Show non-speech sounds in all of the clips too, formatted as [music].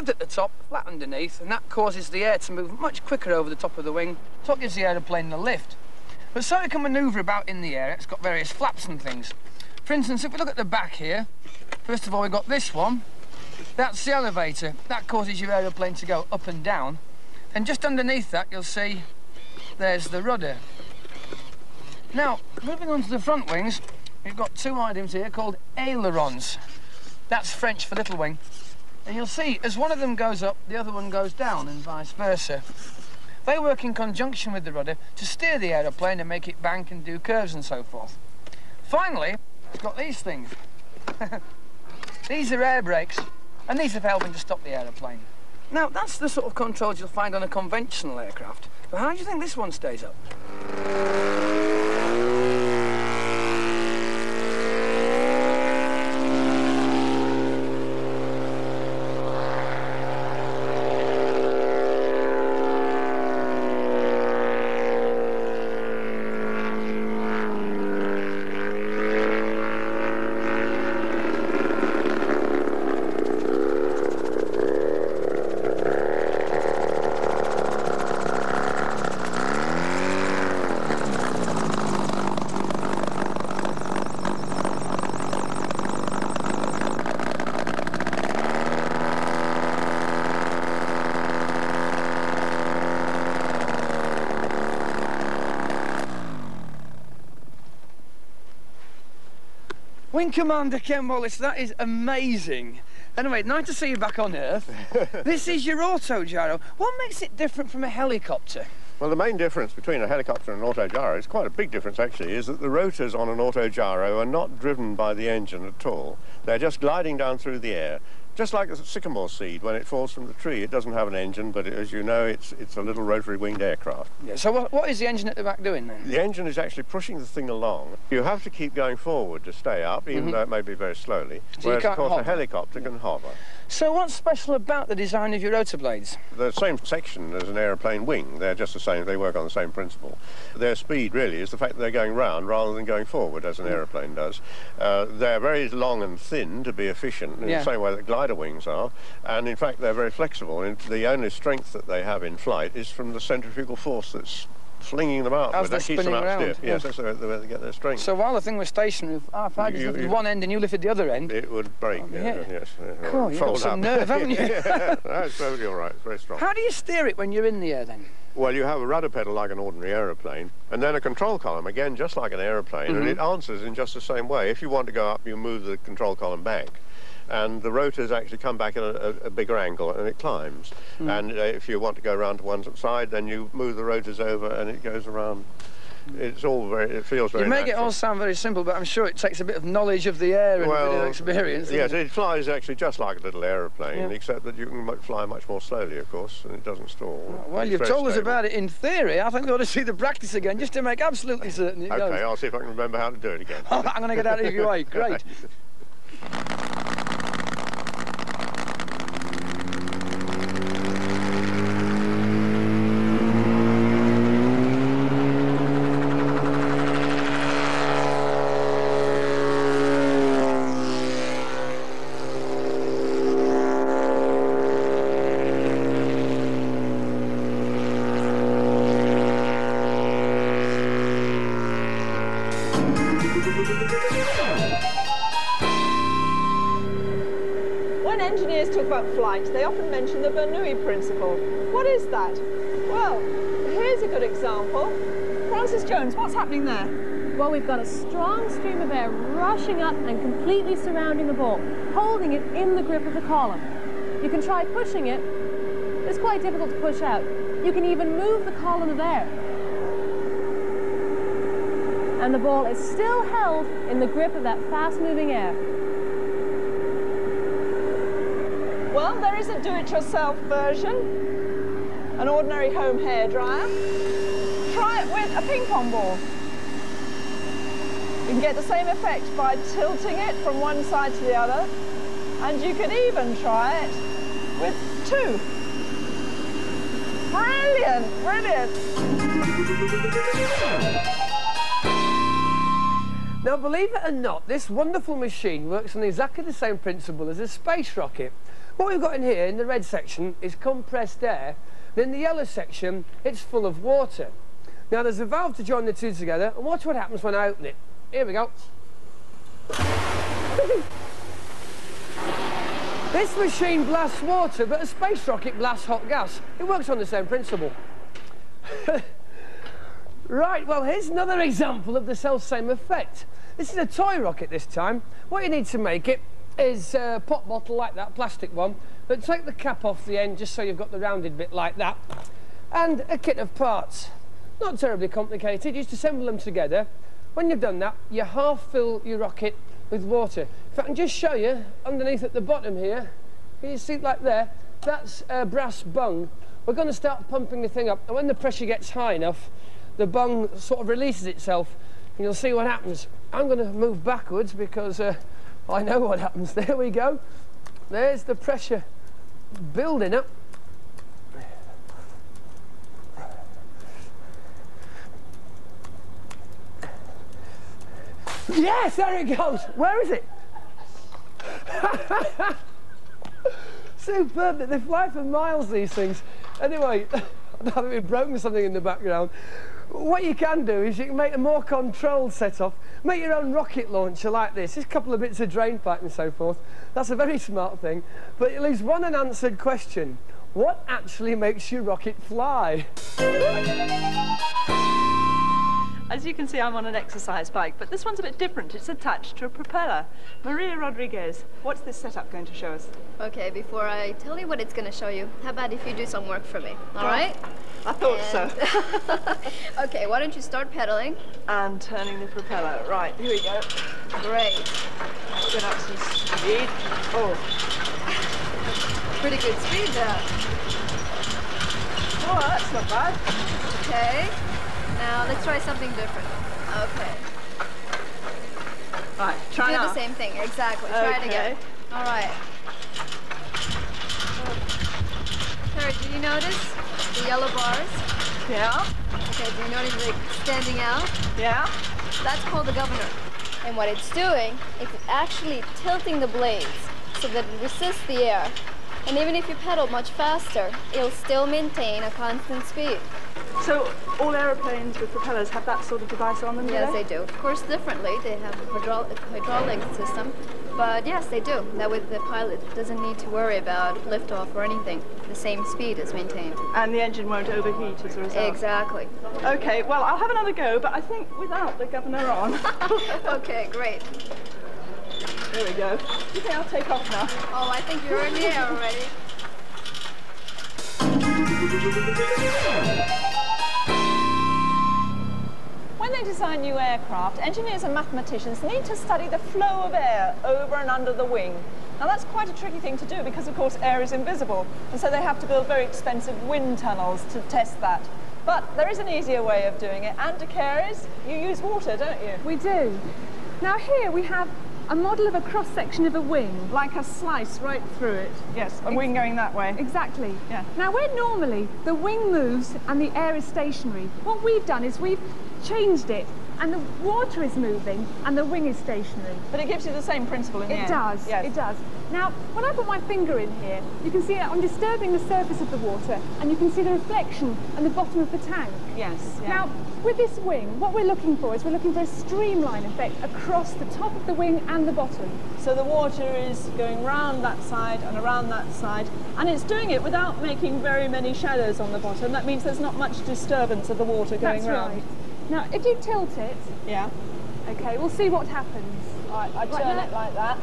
curved at the top, flat underneath, and that causes the air to move much quicker over the top of the wing. So it gives the aeroplane the lift. But so it can manoeuvre about in the air, it's got various flaps and things. For instance, if we look at the back here, first of all we've got this one. That's the elevator. That causes your aeroplane to go up and down. And just underneath that, you'll see there's the rudder. Now, moving on to the front wings, we've got two items here called ailerons. That's French for little wing. And you'll see, as one of them goes up, the other one goes down, and vice versa. They work in conjunction with the rudder to steer the aeroplane and make it bank and do curves and so forth. Finally, it's got these things. [laughs] these are air brakes, and these are helping to stop the aeroplane. Now, that's the sort of controls you'll find on a conventional aircraft. But how do you think this one stays up? Wing Commander Ken Wallace, that is amazing. Anyway, nice to see you back on Earth. [laughs] this is your autogyro. What makes it different from a helicopter? Well, the main difference between a helicopter and an autogyro, is quite a big difference actually, is that the rotors on an autogyro are not driven by the engine at all. They're just gliding down through the air just like a sycamore seed, when it falls from the tree, it doesn't have an engine, but it, as you know, it's, it's a little rotary winged aircraft. Yeah, so what, what is the engine at the back doing then? The engine is actually pushing the thing along. You have to keep going forward to stay up, even mm -hmm. though it may be very slowly. So whereas, of course, hover. a helicopter can hover. So what's special about the design of your rotor blades? The same section as an aeroplane wing. They're just the same, they work on the same principle. Their speed really is the fact that they're going round rather than going forward as an mm. aeroplane does. Uh, they're very long and thin to be efficient in yeah. the same way that glider wings are and in fact they're very flexible and the only strength that they have in flight is from the centrifugal force that's flinging them out. As they're spinning around. Yes, yeah. that's the way they get their strength. So while the thing was stationary, if I just lifted one end and you lifted the other end... It would break, oh, yeah. yeah. yes. Cool, you've got some up. nerve, haven't you? [laughs] yeah, [laughs] that's totally all right, it's very strong. How do you steer it when you're in the air then? Well, you have a rudder pedal like an ordinary aeroplane, and then a control column, again, just like an aeroplane, mm -hmm. and mm-hmm. it answers in just the same way. If you want to go up, you move the control column back and the rotors actually come back at a, a bigger angle and it climbs. Mm. And uh, if you want to go around to one side, then you move the rotors over and it goes around. It's all very, it feels very You make natural. it all sound very simple, but I'm sure it takes a bit of knowledge of the air and well, a bit of experience. Yes, it? it? flies actually just like a little aeroplane, yeah. except that you can fly much more slowly, of course, and it doesn't stall. Well, it's you've told stable. us about it in theory. I think we ought to see the practice again, just to make absolutely certain it okay, goes. I'll see if I can remember how to do it again. [laughs] I'm going to get out of your way. Great. [laughs] they often mention the Bernoulli principle. What is that? Well, here's a good example. Francis Jones, what's happening there? Well, we've got a strong stream of air rushing up and completely surrounding the ball, holding it in the grip of the column. You can try pushing it. It's quite difficult to push out. You can even move the column of air. And the ball is still held in the grip of that fast-moving air. Well, there is a do-it-yourself version, an ordinary home hairdryer. Try it with a ping pong ball. You can get the same effect by tilting it from one side to the other, and you can even try it with two. Brilliant, brilliant. Now, believe it or not, this wonderful machine works on exactly the same principle as a space rocket. What we've got in here, in the red section, is compressed air. Then in the yellow section, it's full of water. Now, there's a valve to join the two together, and watch what happens when I open it. Here we go. [laughs] this machine blasts water, but a space rocket blasts hot gas. It works on the same principle. [laughs] right, well, here's another example of the self-same effect. This is a toy rocket this time. What you need to make it is a pop bottle like that, plastic one, but take the cap off the end just so you've got the rounded bit like that, and a kit of parts. Not terribly complicated, you just assemble them together. When you've done that, you half fill your rocket with water. If I can just show you, underneath at the bottom here, can you see like there? That's a brass bung. We're going to start pumping the thing up, and when the pressure gets high enough, the bung sort of releases itself, and you'll see what happens. I'm going to move backwards because uh, Oh, I know what happens. [laughs] There we go. There's the pressure building up. Yes, there it goes. Where is it? [laughs] Superb. They fly for miles, these things. Anyway, I think we've broken something in the background. What you can do is you can make a more controlled set-off, make your own rocket launcher like this. Just a couple of bits of drain pipe and so forth. That's a very smart thing. But it leaves one unanswered question. What actually makes your rocket fly? As you can see, I'm on an exercise bike, but this one's a bit different. It's attached to a propeller. Maria Rodriguez, what's this setup going to show us? Okay, before I tell you what it's going to show you, how about if you do some work for me, all right? I thought so. [laughs] okay, why don't you start pedaling? And turning the propeller. Right, here we go. Great. Get up some speed. Oh. Pretty good speed there. Oh, that's not bad. Okay. Now let's try something different. Okay. Right, try Do now. the same thing, exactly. Try it again. All right. Sarah, do you notice the yellow bars? Yeah, Okay, do you notice it standing out? yeah. That's called the governor. And what it's doing, it's actually tilting the blades so that it resists the air. And even if you pedal much faster, it'll still maintain a constant speed. So all aeroplanes with propellers have that sort of device on them, Yes, they do. Of course, differently. They have a hydraulic, hydraulic system. But yes, they do. That way the pilot doesn't need to worry about liftoff or anything. The same speed is maintained. And the engine won't overheat as a result. Exactly. Okay, well, I'll have another go, but I think without the governor on. [laughs] okay, great. there we go. You think I'll take off now? Oh, I think you're in the air already. [laughs] When they design new aircraft, engineers and mathematicians need to study the flow of air over and under the wing. Now that's quite a tricky thing to do because of course air is invisible and so they have to build very expensive wind tunnels to test that. But there is an easier way of doing it and to Caries, you use water, don't you? We do. Now here we have a model of a cross section of a wing. Like a slice right through it. Yes, a wing going that way. Exactly. Yeah. Now where normally the wing moves and the air is stationary, what we've done is we've changed it and the water is moving and the wing is stationary. But it gives you the same principle in the It end. does, Yes. it does. Now, when I put my finger in here, you can see I'm disturbing the surface of the water and you can see the reflection on the bottom of the tank. Yes. yeah. Now, with this wing, what we're looking for is we're looking for a streamline effect across the top of the wing and the bottom. So the water is going round that side and around that side, and it's doing it without making very many shadows on the bottom. That means there's not much disturbance of the water going That's round. right. Now, if you tilt it, Yeah. okay, we'll see what happens. I, I turn it like that.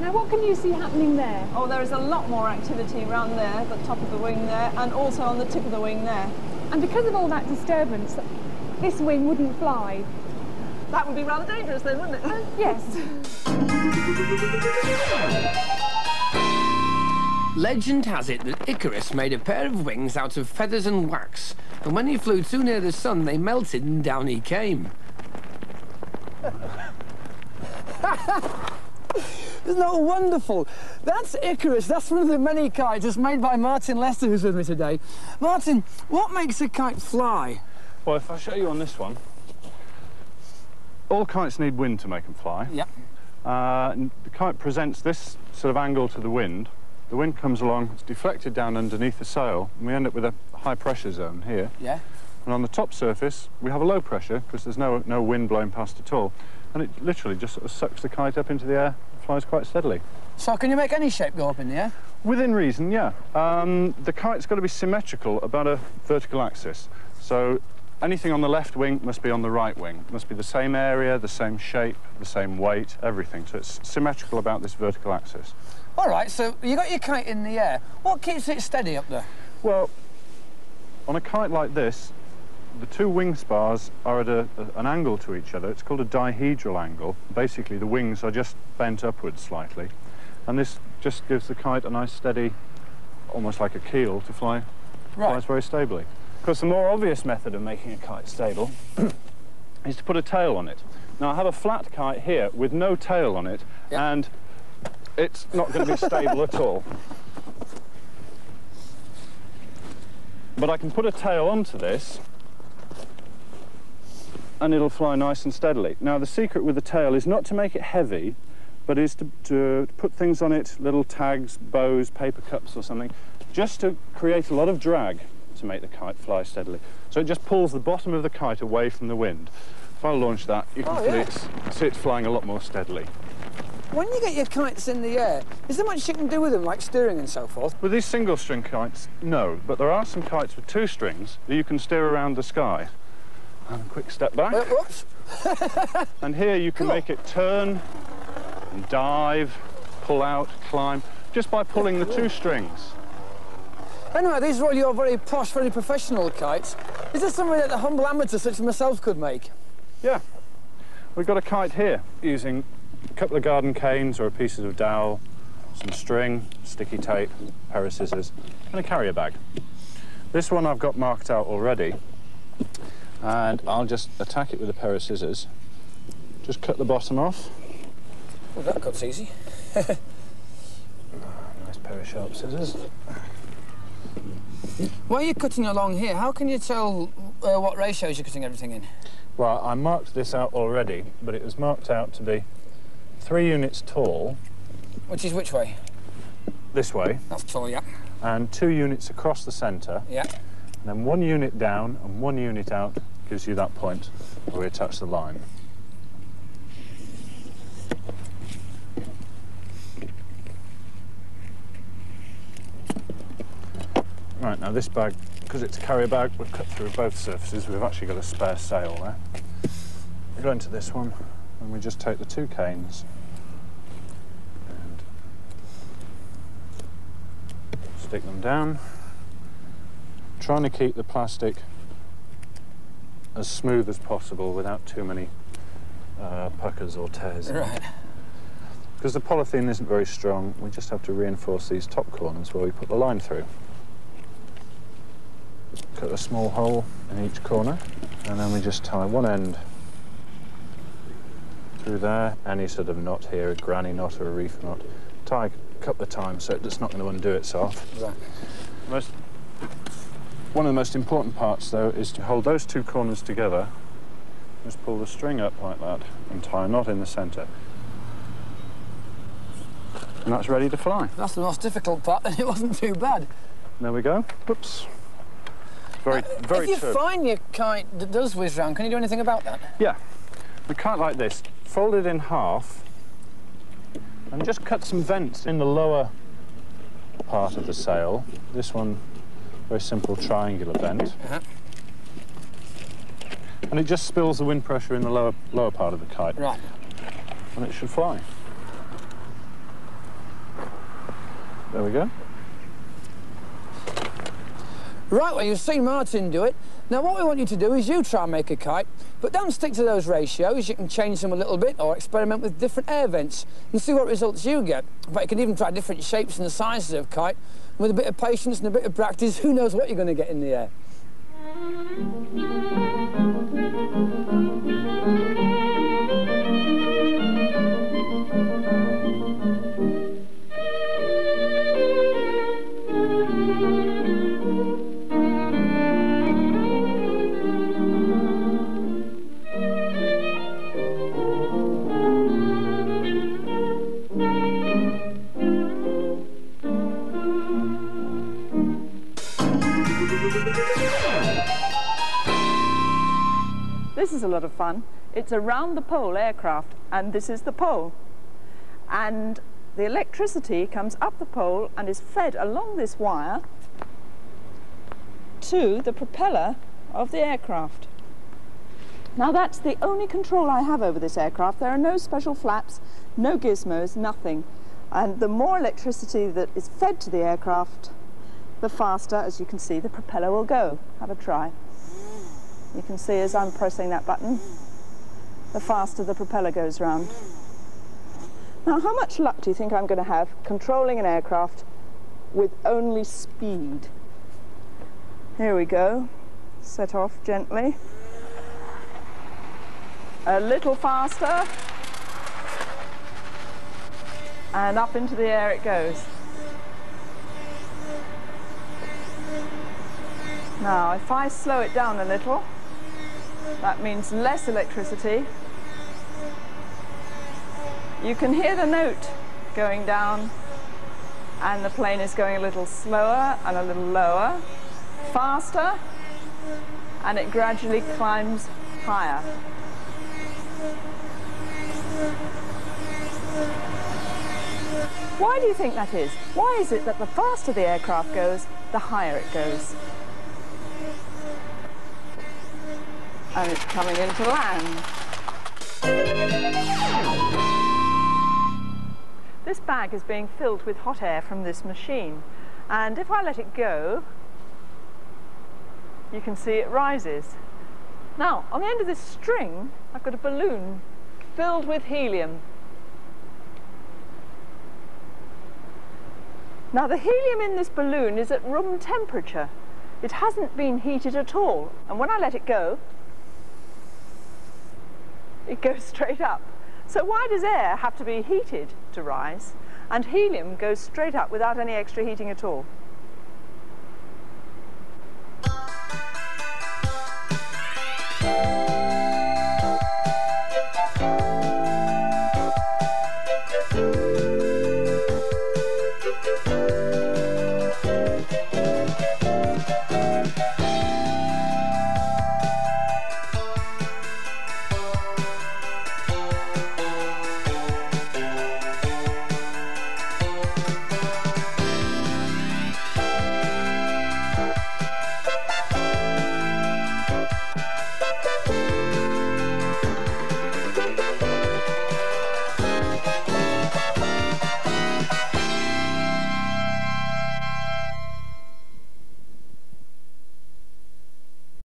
Now, what can you see happening there? Oh, there is a lot more activity around there, the top of the wing there, and also on the tip of the wing there. And because of all that disturbance, this wing wouldn't fly. That would be rather dangerous then, wouldn't it? Yes. [laughs] Legend has it that Icarus made a pair of wings out of feathers and wax, and when he flew too near the sun, they melted and down he came. [laughs] Isn't that wonderful? That's Icarus. That's one of the many kites that's made by Martin Lester, who's with me today. Martin, what makes a kite fly? Well, if I show you on this one, all kites need wind to make them fly. Yep. Uh, the kite presents this sort of angle to the wind. The wind comes along, it's deflected down underneath the sail, and we end up with a high pressure zone here. Yeah. And on the top surface, we have a low pressure because there's no, no wind blowing past at all. And it literally just sort of sucks the kite up into the air, flies quite steadily. So can you make any shape go up in the air? Within reason, yeah. Um, the kite's got to be symmetrical about a vertical axis. So anything on the left wing must be on the right wing. Must be the same area, the same shape, the same weight, everything. So it's symmetrical about this vertical axis. All right, so you got your kite in the air. What keeps it steady up there? Well, on a kite like this, the two wing spars are at a, a- an angle to each other. It's called a dihedral angle. Basically, the wings are just bent upwards slightly. And this just gives the kite a nice steady, almost like a keel, to fly. Right. Flies very stably. Of course, the more obvious method of making a kite stable [clears throat] is to put a tail on it. Now, I have a flat kite here with no tail on it, Yeah. and it's not going to be stable at all. But I can put a tail onto this and it'll fly nice and steadily. Now the secret with the tail is not to make it heavy, but is to, to put things on it, little tags, bows, paper cups or something, just to create a lot of drag to make the kite fly steadily. So it just pulls the bottom of the kite away from the wind. If I launch that, you can Oh, see, yeah. see it's flying a lot more steadily. When you get your kites in the air, is there much you can do with them, like steering and so forth? With these single string kites, no, but there are some kites with two strings that you can steer around the sky. And a quick step back. Uh, whoops. [laughs] And here you can Cool. make it turn, and dive, pull out, climb, just by pulling the two strings. Anyway, these are all your very posh, very professional kites. Is this something that the humble amateur such as myself could make? Yeah. We've got a kite here using a couple of garden canes or pieces of dowel, some string, sticky tape, a pair of scissors, and a carrier bag. This one I've got marked out already, and I'll just attack it with a pair of scissors. Just cut the bottom off. Well, that cut's easy. [laughs] Nice pair of sharp scissors. Why are you're cutting along here, how can you tell uh, what ratios you're cutting everything in? Well, I marked this out already, but it was marked out to be three units tall, Which is which way? this way, That's tall, yeah. and two units across the centre, Yeah. and then one unit down and one unit out gives you that point where we attach the line. Right, now this bag, because it's a carrier bag, we've cut through both surfaces. We've actually got a spare sail there. We go into this one, and we just take the two canes and stick them down, trying to keep the plastic as smooth as possible without too many uh, puckers or tears. [laughs] Right. Because the polythene isn't very strong, we just have to reinforce these top corners where we put the line through. Cut a small hole in each corner, and then we just tie one end through there, any sort of knot here, a granny knot or a reef knot. Tie a couple of times so it's not going to undo itself. Most, one of the most important parts, though, is to hold those two corners together. Just pull the string up like that and tie a knot in the centre. And that's ready to fly. That's the most difficult part, [laughs] and it wasn't too bad. There we go. Whoops. Very, uh, very if you find your kite that does whiz round, can you do anything about that? Yeah. A kite like this, fold it in half and just cut some vents in the lower part of the sail. This one, very simple triangular vent. Uh-huh. And it just spills the wind pressure in the lower, lower part of the kite Right. and it should fly. There we go. Right, well, you've seen Martin do it. Now, what we want you to do is you try and make a kite, but don't stick to those ratios. You can change them a little bit or experiment with different air vents and see what results you get. But you can even try different shapes and sizes of kite. With a bit of patience and a bit of practice, [laughs] who knows what you're going to get in the air. Fun. It's a round the pole aircraft and this is the pole. And the electricity comes up the pole and is fed along this wire to the propeller of the aircraft. Now that's the only control I have over this aircraft. There are no special flaps, no gizmos, nothing. And the more electricity that is fed to the aircraft, the faster, as you can see, the propeller will go. Have a try. You can see as I'm pressing that button, the faster the propeller goes round. Now, how much luck do you think I'm going to have controlling an aircraft with only speed? Here we go. Set off gently. A little faster. And up into the air it goes. Now, if I slow it down a little, that means less electricity. You can hear the note going down and the plane is going a little slower and a little lower, faster, and it gradually climbs higher. Why do you think that is? Why is it that the faster the aircraft goes, the higher it goes? And it's coming into land. This bag is being filled with hot air from this machine. And if I let it go, you can see it rises. Now, on the end of this string, I've got a balloon filled with helium. Now, the helium in this balloon is at room temperature. It hasn't been heated at all. And when I let it go, it goes straight up. So why does air have to be heated to rise and helium goes straight up without any extra heating at all?